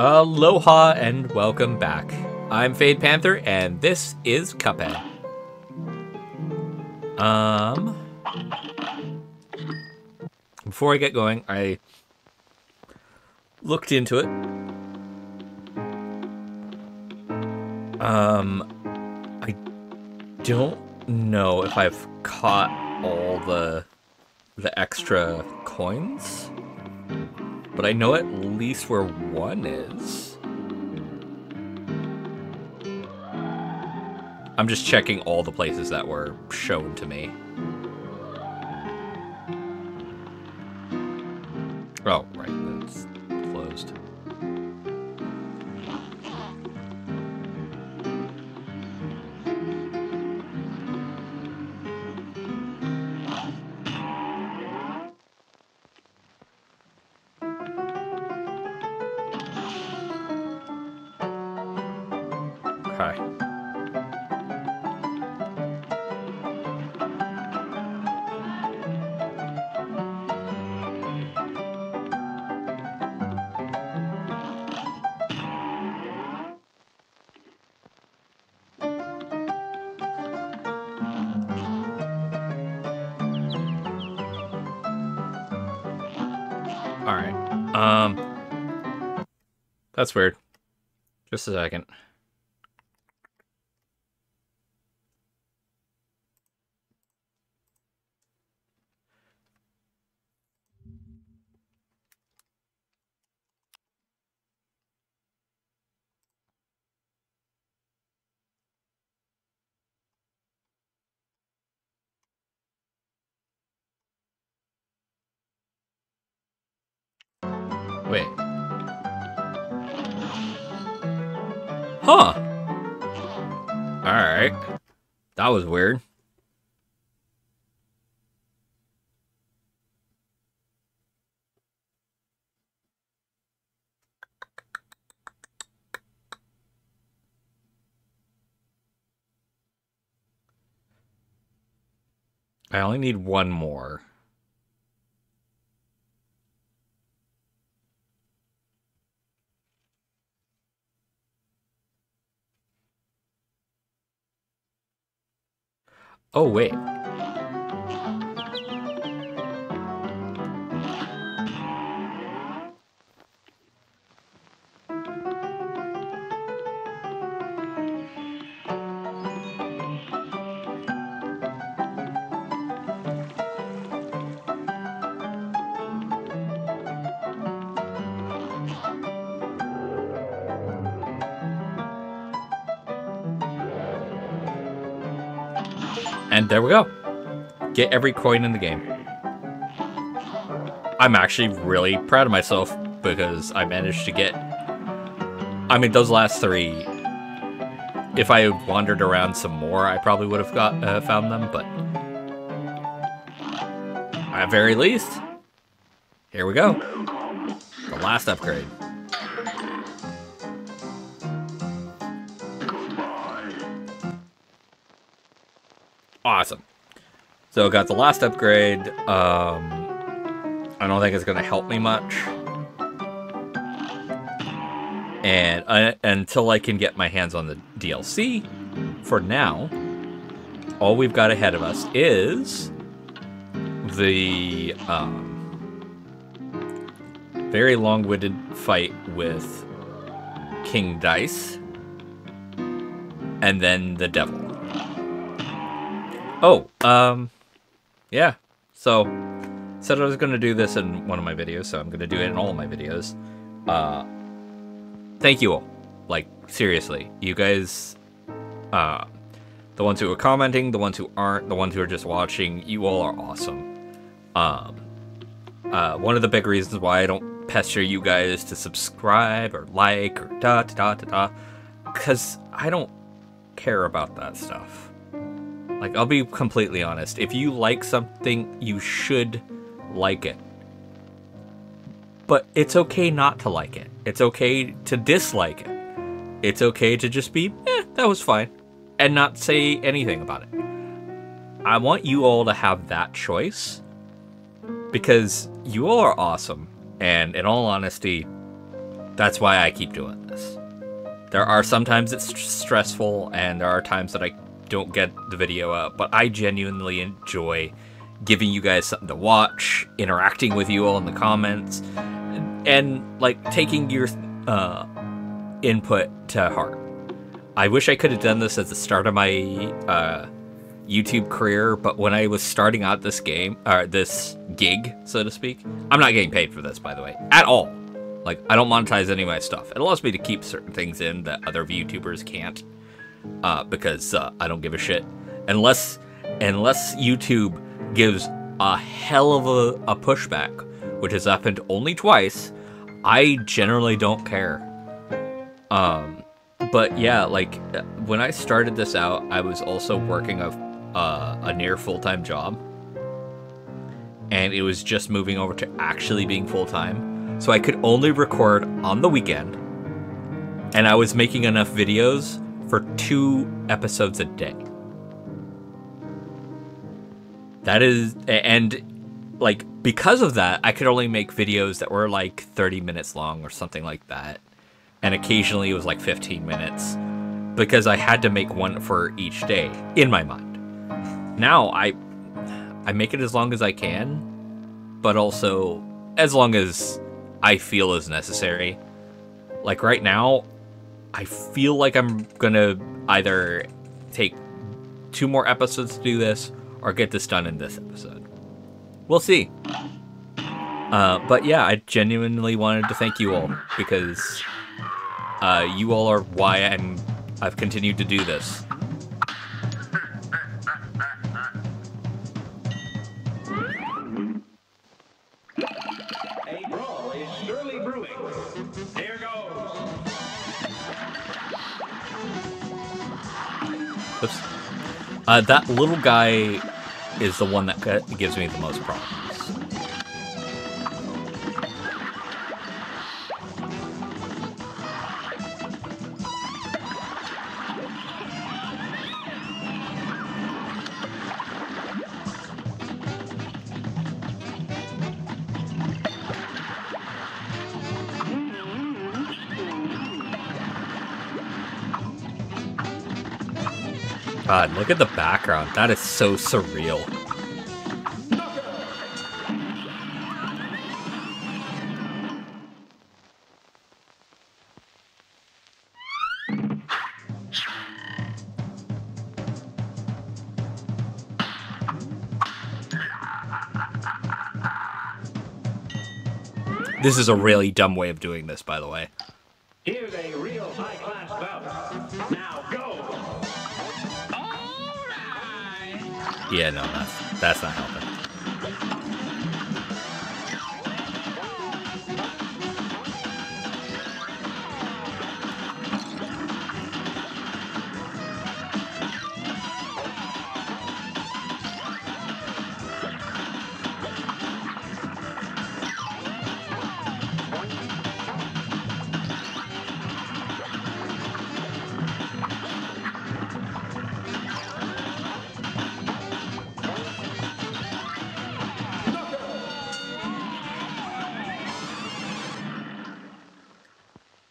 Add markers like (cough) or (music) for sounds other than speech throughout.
Aloha and welcome back. I'm Fade Panther and this is Cuphead. Um Before I get going, I looked into it. Um I don't know if I've caught all the the extra coins, but I know at least where one is. I'm just checking all the places that were shown to me. Okay. All right. Um That's weird. Just a second. Alright. That was weird. I only need one more. Oh, wait. And there we go. Get every coin in the game. I'm actually really proud of myself because I managed to get. I mean, those last three. If I had wandered around some more, I probably would have got uh, found them. But at very least, here we go. The last upgrade. So got the last upgrade. Um, I don't think it's gonna help me much, and I, until I can get my hands on the DLC, for now, all we've got ahead of us is the um, very long-winded fight with King Dice, and then the Devil. Oh, um, yeah. So, said I was going to do this in one of my videos, so I'm going to do it in all my videos. Uh, thank you all. Like, seriously. You guys, uh, the ones who are commenting, the ones who aren't, the ones who are just watching, you all are awesome. Um, uh, one of the big reasons why I don't pester you guys to subscribe or like or da da da da da, because I don't care about that stuff. Like, I'll be completely honest. If you like something, you should like it. But it's okay not to like it. It's okay to dislike it. It's okay to just be, eh, that was fine. And not say anything about it. I want you all to have that choice. Because you all are awesome. And in all honesty, that's why I keep doing this. There are sometimes it's stressful, and there are times that I don't get the video up, but I genuinely enjoy giving you guys something to watch, interacting with you all in the comments, and like taking your uh, input to heart. I wish I could have done this at the start of my uh, YouTube career, but when I was starting out this game, or this gig, so to speak, I'm not getting paid for this, by the way, at all. Like, I don't monetize any of my stuff. It allows me to keep certain things in that other YouTubers can't, uh, because uh, I don't give a shit. Unless, unless YouTube gives a hell of a, a pushback, which has happened only twice, I generally don't care. Um, but yeah, like when I started this out, I was also working a uh, a near full time job, and it was just moving over to actually being full time. So I could only record on the weekend, and I was making enough videos for two episodes a day. That is, and like because of that, I could only make videos that were like 30 minutes long or something like that. And occasionally it was like 15 minutes because I had to make one for each day in my mind. Now I I make it as long as I can, but also as long as I feel is necessary. Like right now, I feel like I'm gonna either take two more episodes to do this or get this done in this episode. We'll see. Uh, but yeah, I genuinely wanted to thank you all because uh, you all are why I'm I've continued to do this. Uh, that little guy is the one that gives me the most problems. God, look at the background. That is so surreal. This is a really dumb way of doing this, by the way. Yeah, no, that's that's not helping.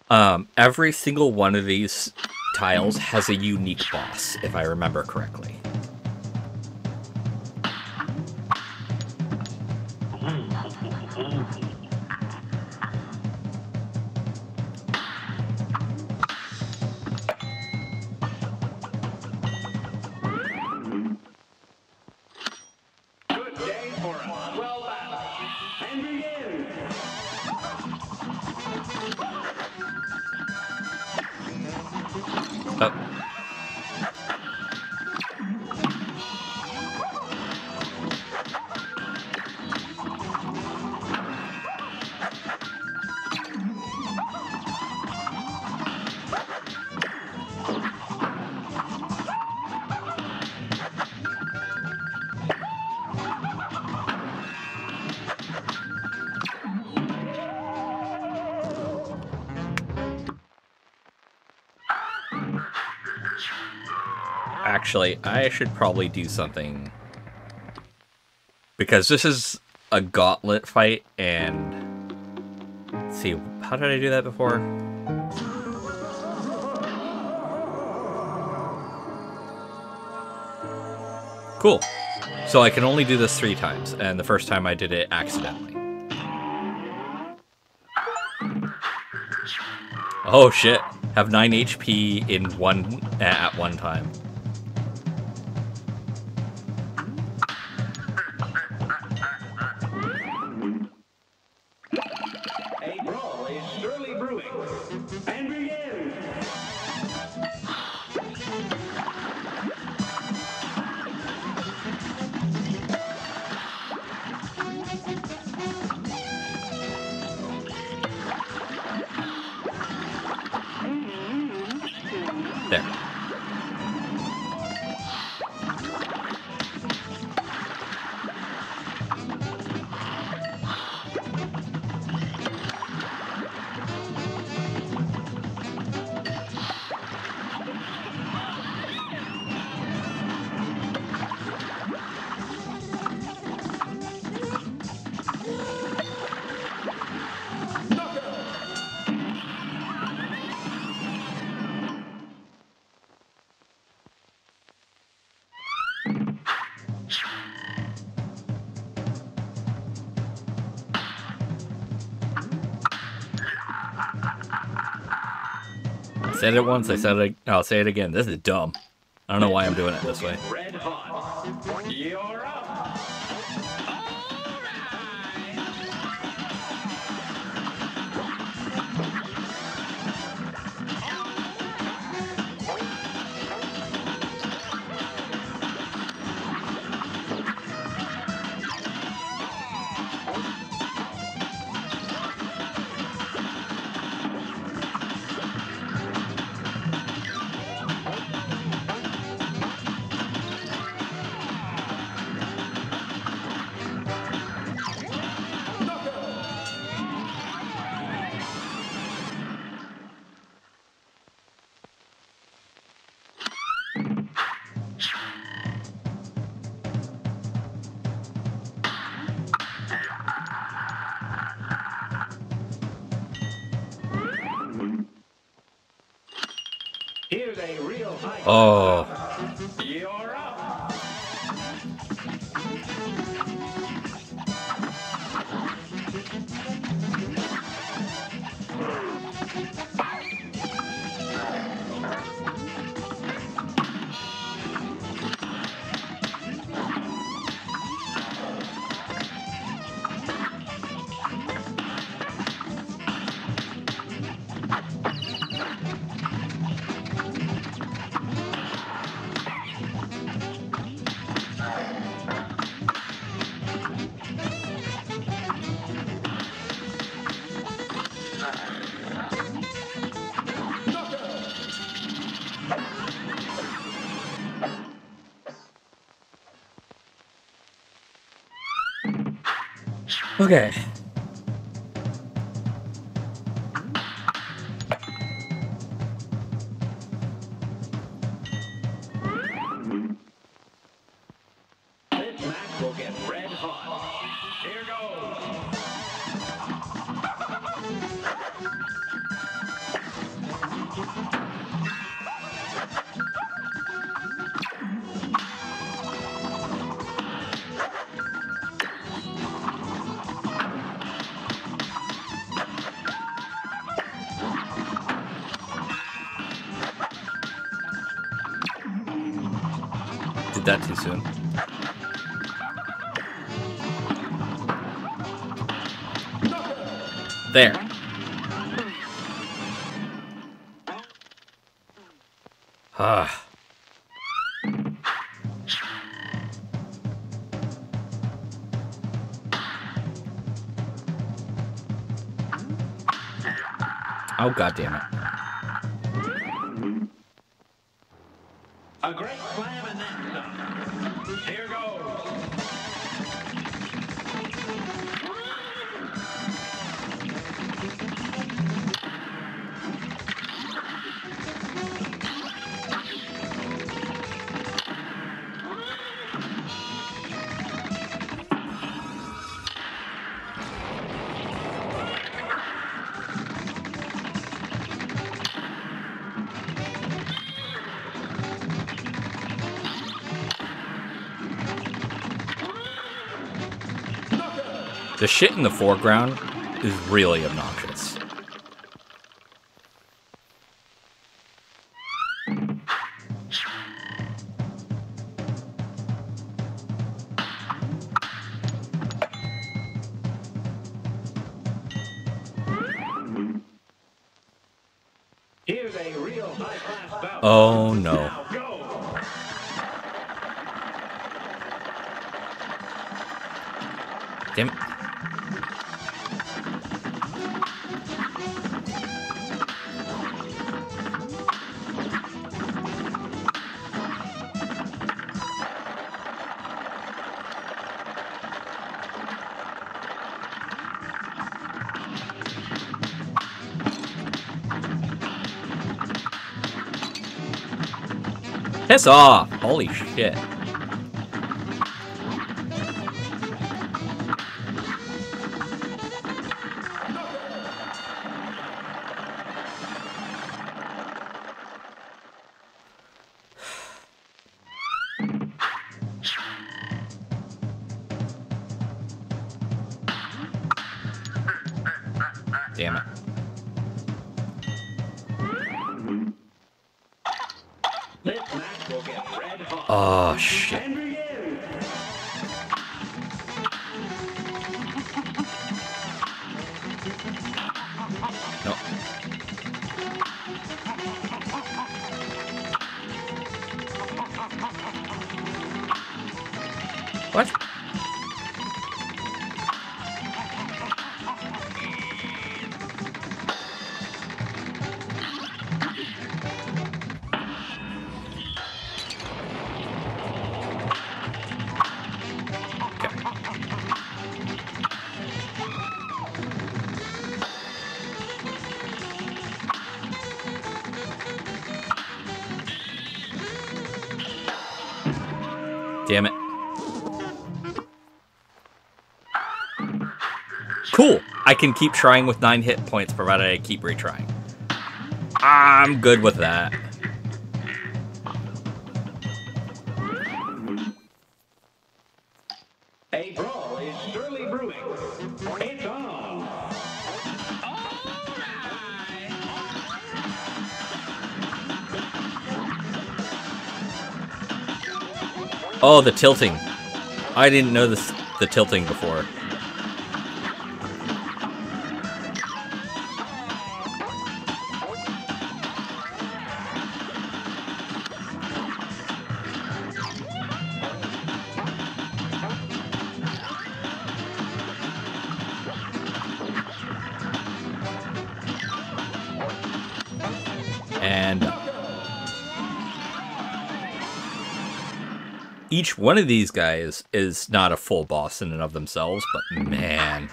Um, every single one of these tiles has a unique boss, if I remember correctly. Actually, I should probably do something because this is a gauntlet fight and Let's see, how did I do that before? Cool. So I can only do this three times, and the first time I did it accidentally. Oh shit. Have 9 HP in one at one time. Said it once, I said it I'll say it again. This is dumb. I don't know why I'm doing it this way. Okay. That too soon. There. Ah. Oh god damn it. The shit in the foreground is really obnoxious. Piss off! Holy shit. I can keep trying with nine hit points provided I keep retrying. I'm good with that. A brawl is surely brewing. It's on. Oh, the tilting. I didn't know this the tilting before. Each one of these guys is not a full boss in and of themselves, but man.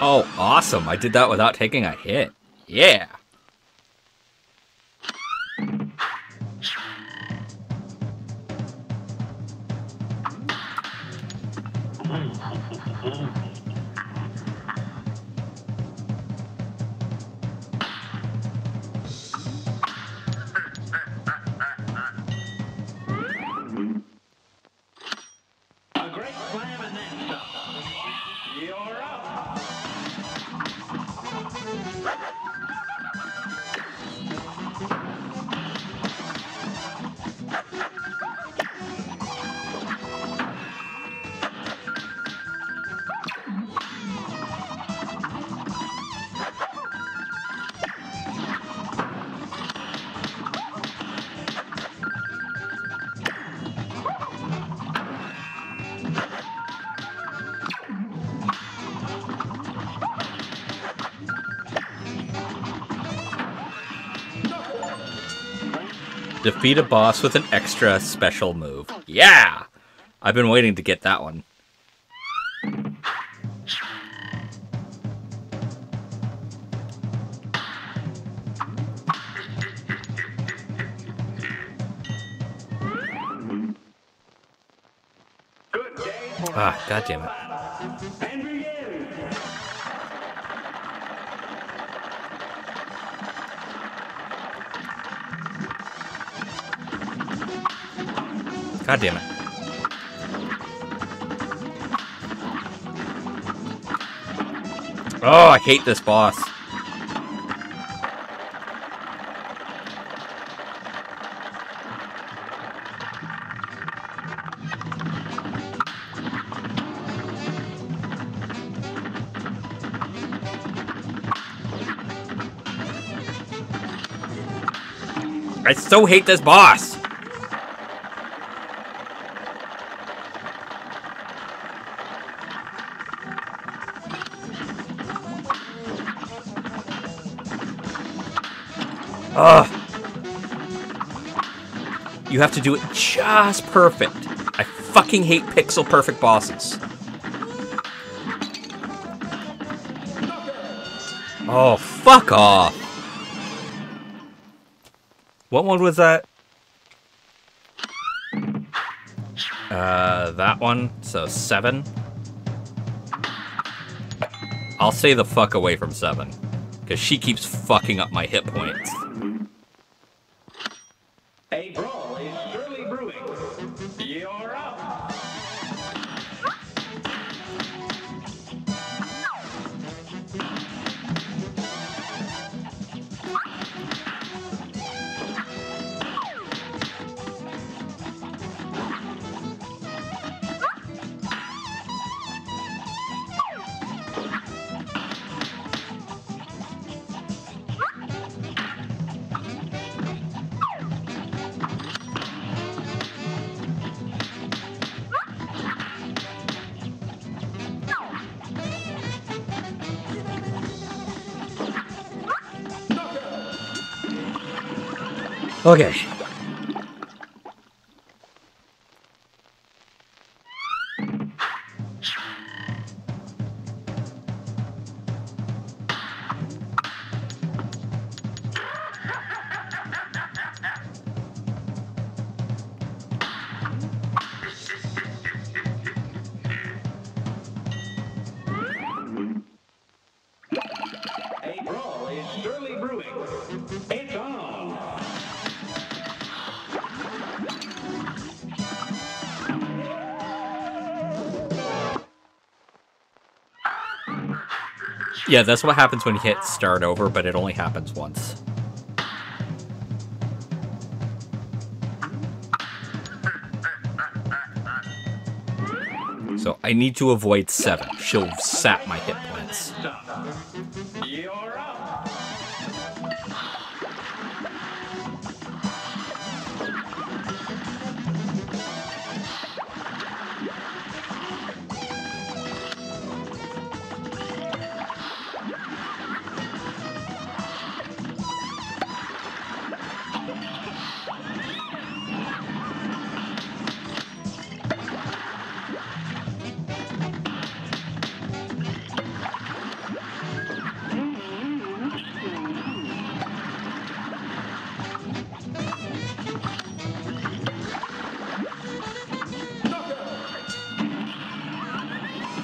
Oh, awesome. I did that without taking a hit. Yeah. Defeat a boss with an extra special move. Yeah! I've been waiting to get that one. Good day for Ah, god damn it. God damn it. Oh, I hate this boss. I so hate this boss. You have to do it just perfect. I fucking hate pixel perfect bosses. Oh, fuck off. What one was that? Uh, that one. So seven. I'll stay the fuck away from seven. Because she keeps fucking up my hit points. Okay. A brawl is surely brewing. Yeah, that's what happens when you hit start over, but it only happens once. So I need to avoid seven. She'll sap my hit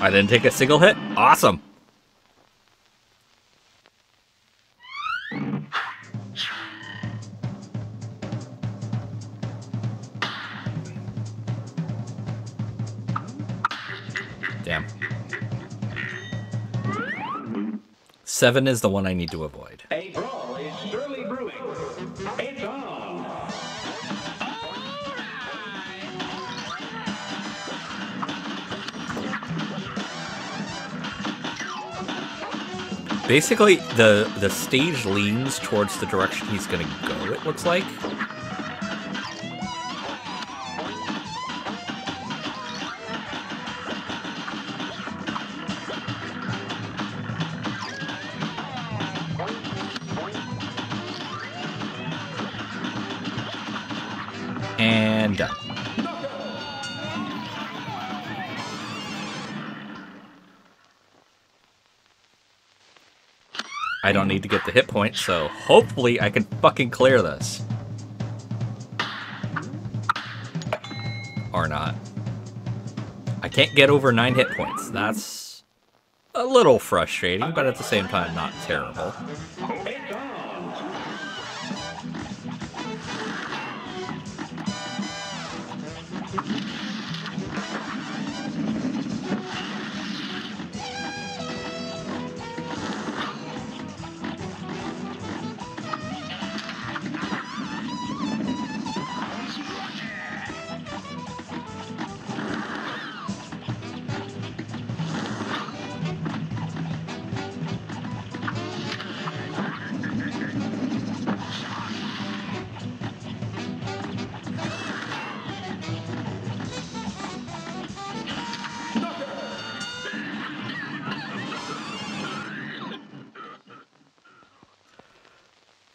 I didn't take a single hit? Awesome. Damn. Seven is the one I need to avoid. Basically, the the stage leans towards the direction he's gonna go. It looks like. I don't need to get the hit point, so hopefully I can fucking clear this. Or not. I can't get over 9 hit points. That's a little frustrating, but at the same time not terrible.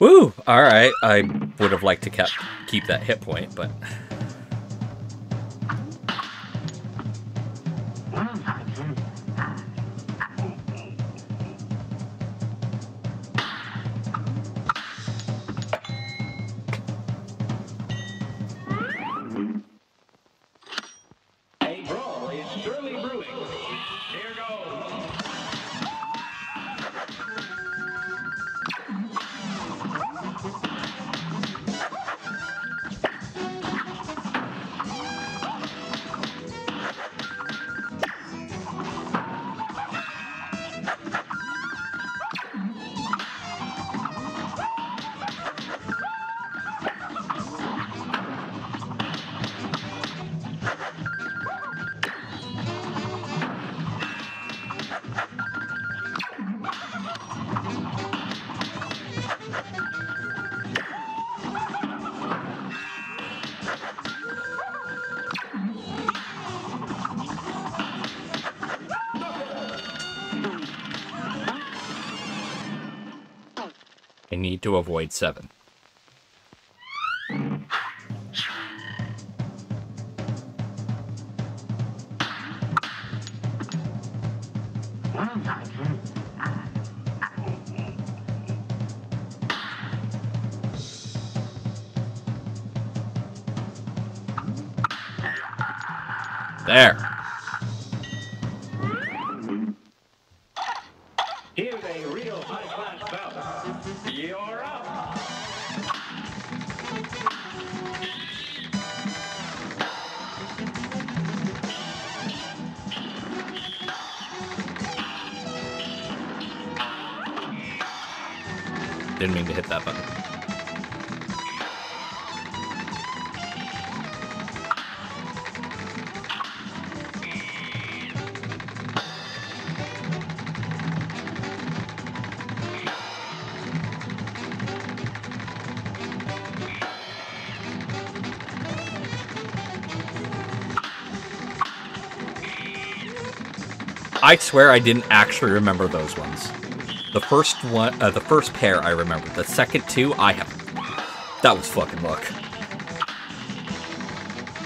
Woo! Alright, I would have liked to kept, keep that hit point, but... Need to avoid 7. I swear I didn't actually remember those ones. The first one, uh, the first pair I remember. The second two, I have. That was fucking luck.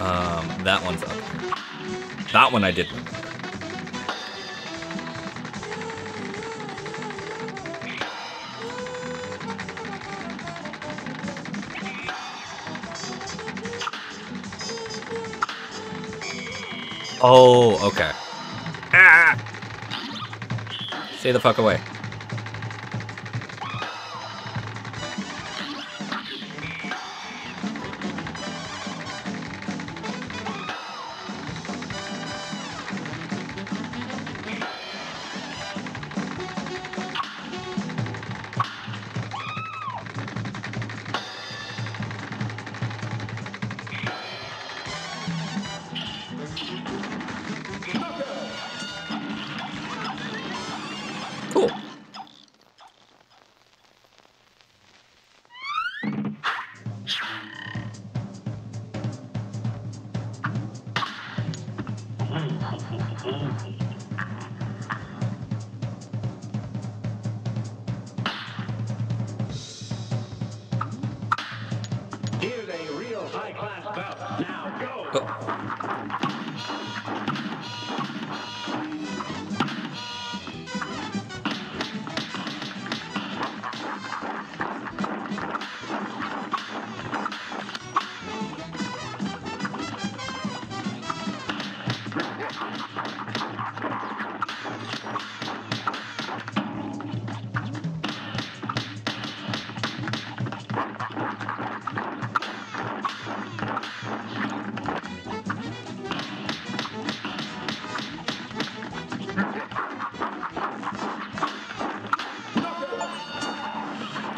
Um, that one's up. That one I did. Oh, okay. Stay the fuck away.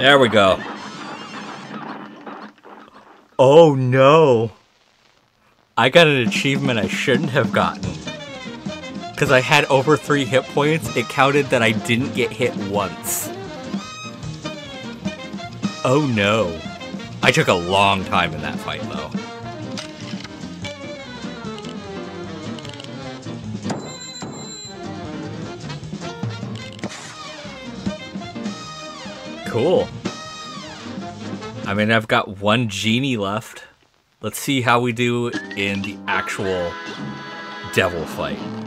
There we go. Oh no. I got an achievement I shouldn't have gotten. Because I had over three hit points, it counted that I didn't get hit once. Oh no. I took a long time in that fight though. Cool. I mean, I've got one genie left. Let's see how we do in the actual devil fight.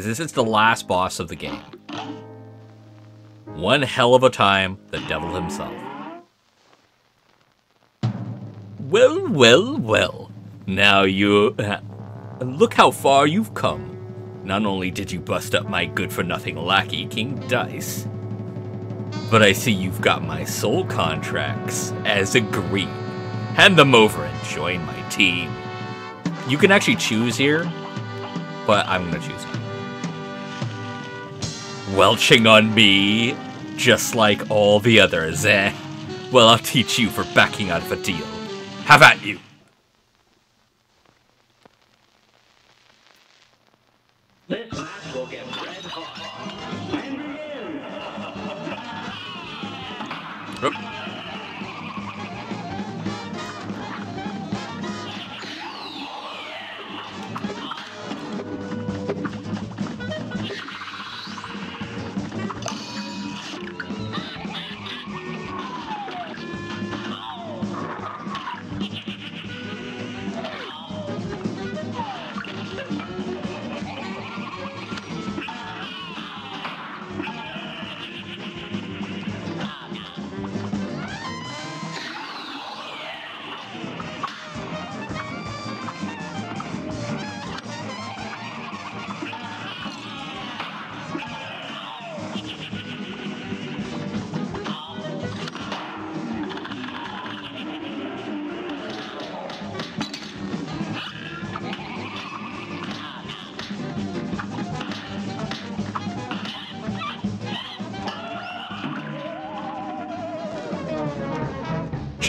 Because this is the last boss of the game. One hell of a time, the devil himself. Well, well, well. Now you... (laughs) Look how far you've come. Not only did you bust up my good-for-nothing lackey, King Dice, but I see you've got my soul contracts, as agreed. Hand them over and join my team. You can actually choose here, but I'm gonna choose him. Welching on me, just like all the others, eh? Well, I'll teach you for backing out of a deal. Have at you!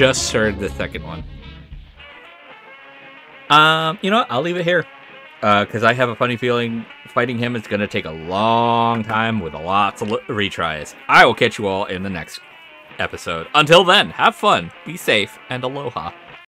Just started the second one. Um, you know what? I'll leave it here. Because I have a funny feeling fighting him is going to take a long time with lots of retries. I will catch you all in the next episode. Until then, have fun, be safe, and aloha.